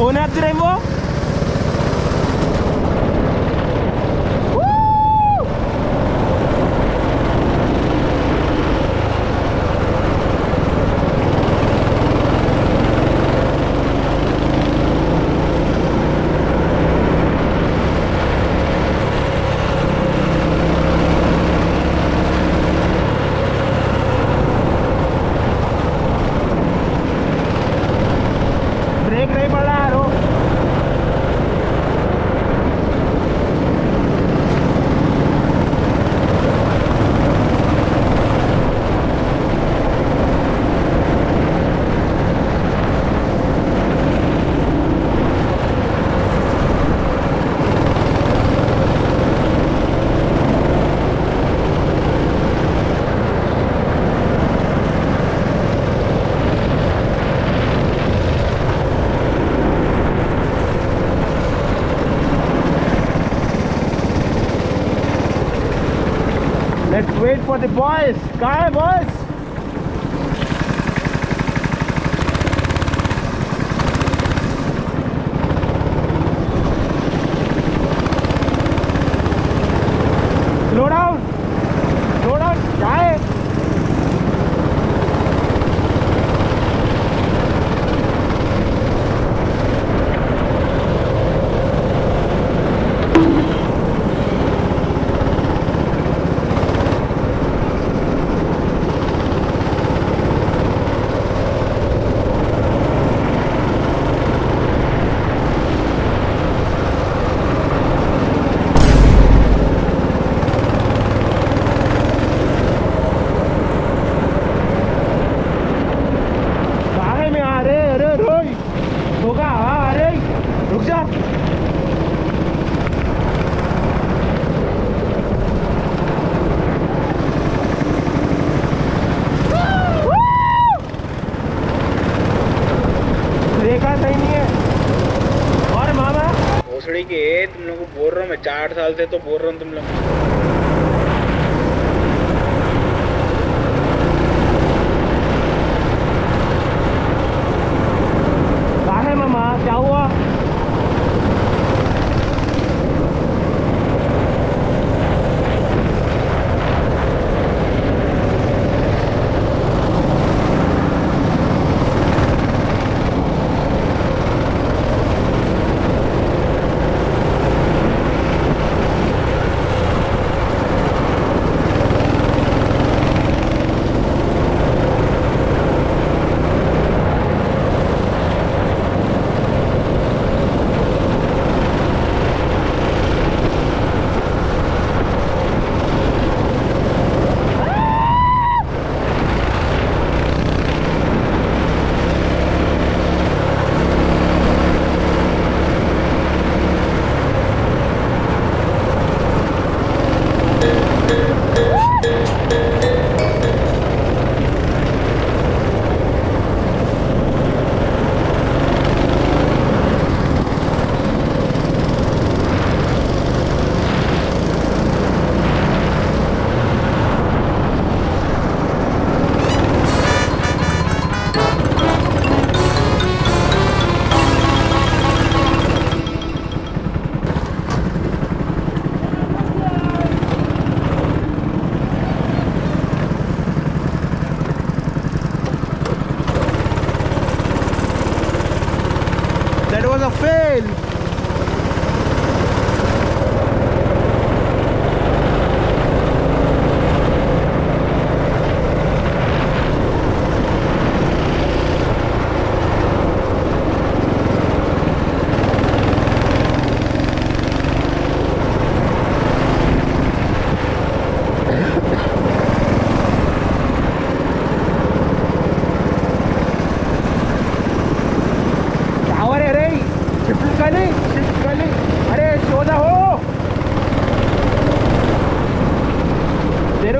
Una tremó. the boys. Guy, boys. तो बोल रहा हूँ तुम लोग।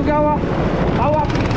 Jogar uma, uma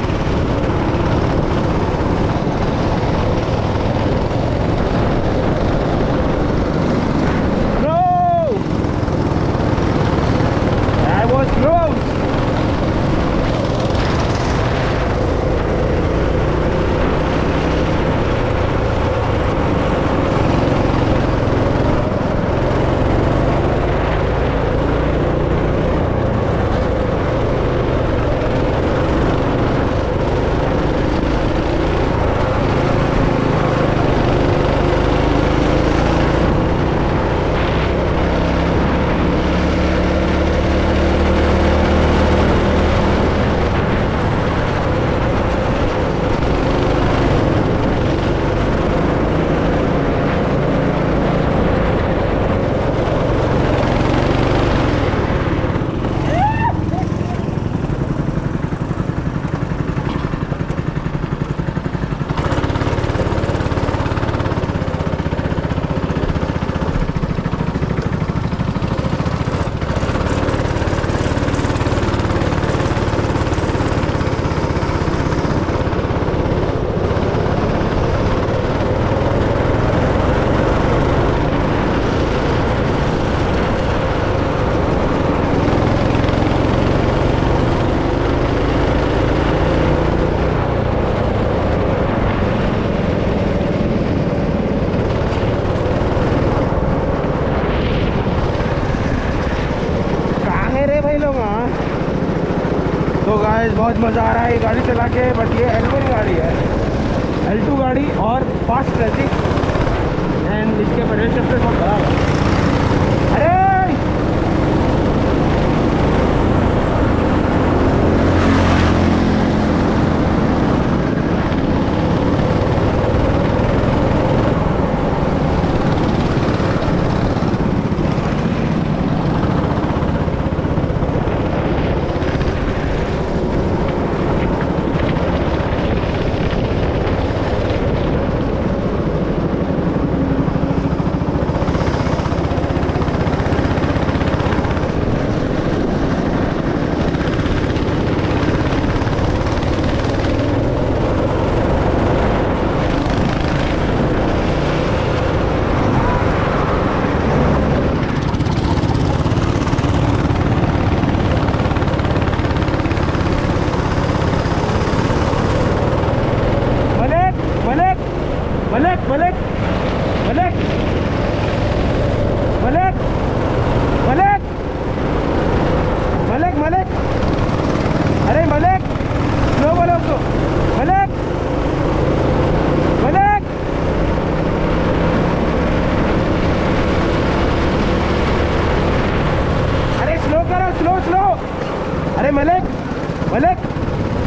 गाइस बहुत मज़ा आ रहा है, ये गाड़ी चला के बट ये एल गाड़ी है। एल गाड़ी और फास्ट ट्रैफ़िक एंड इसके पेडल शिफ्टर बहुत खराब है। अरे! अरे मलिक मलिक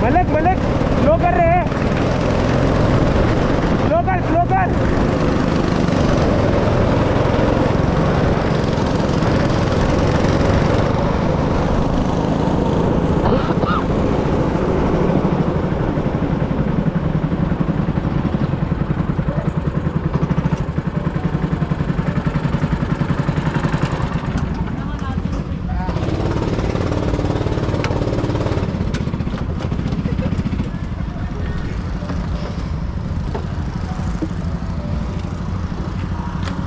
मलिक मलिक स्लो कर रहे हैं। स्लो कर स्लो कर।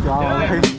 y'all.